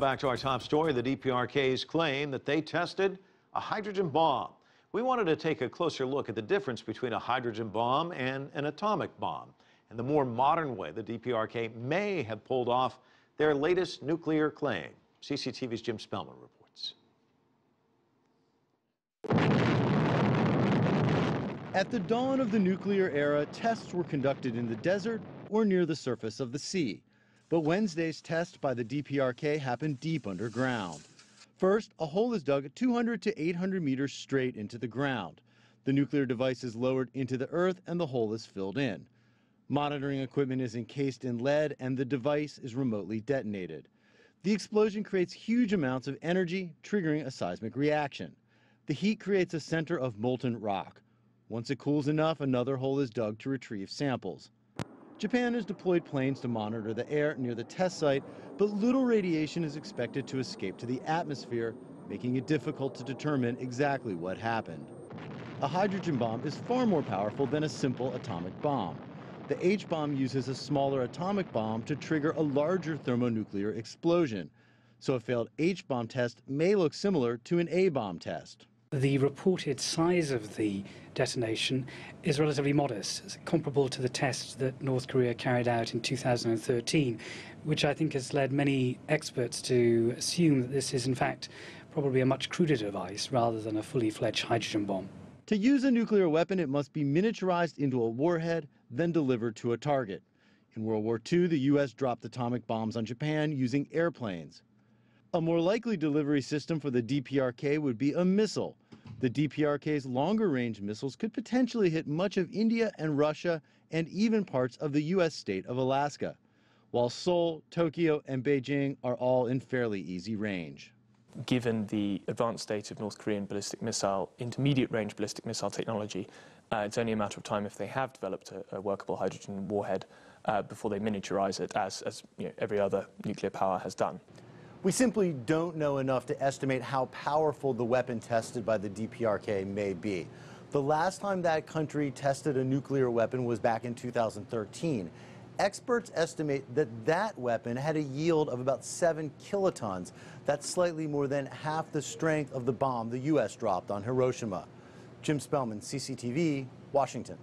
Back to our top story, the DPRK's claim that they tested a hydrogen bomb. We wanted to take a closer look at the difference between a hydrogen bomb and an atomic bomb, and the more modern way the DPRK may have pulled off their latest nuclear claim. CCTV's Jim Spellman reports. At the dawn of the nuclear era, tests were conducted in the desert or near the surface of the sea. But Wednesday's test by the DPRK happened deep underground. First, a hole is dug 200 to 800 meters straight into the ground. The nuclear device is lowered into the earth and the hole is filled in. Monitoring equipment is encased in lead and the device is remotely detonated. The explosion creates huge amounts of energy, triggering a seismic reaction. The heat creates a center of molten rock. Once it cools enough, another hole is dug to retrieve samples. Japan has deployed planes to monitor the air near the test site, but little radiation is expected to escape to the atmosphere, making it difficult to determine exactly what happened. A hydrogen bomb is far more powerful than a simple atomic bomb. The H-bomb uses a smaller atomic bomb to trigger a larger thermonuclear explosion. So a failed H-bomb test may look similar to an A-bomb test. The reported size of the detonation is relatively modest, it's comparable to the test that North Korea carried out in 2013, which I think has led many experts to assume that this is, in fact, probably a much cruder device rather than a fully fledged hydrogen bomb. To use a nuclear weapon, it must be miniaturized into a warhead, then delivered to a target. In World War II, the U.S. dropped atomic bombs on Japan using airplanes. A more likely delivery system for the DPRK would be a missile. The DPRK's longer range missiles could potentially hit much of India and Russia and even parts of the U.S. state of Alaska, while Seoul, Tokyo, and Beijing are all in fairly easy range. Given the advanced state of North Korean ballistic missile, intermediate range ballistic missile technology, uh, it's only a matter of time if they have developed a, a workable hydrogen warhead uh, before they miniaturize it, as, as you know, every other nuclear power has done. We simply don't know enough to estimate how powerful the weapon tested by the DPRK may be. The last time that country tested a nuclear weapon was back in 2013. Experts estimate that that weapon had a yield of about 7 kilotons. That's slightly more than half the strength of the bomb the U.S. dropped on Hiroshima. Jim Spellman, CCTV, Washington.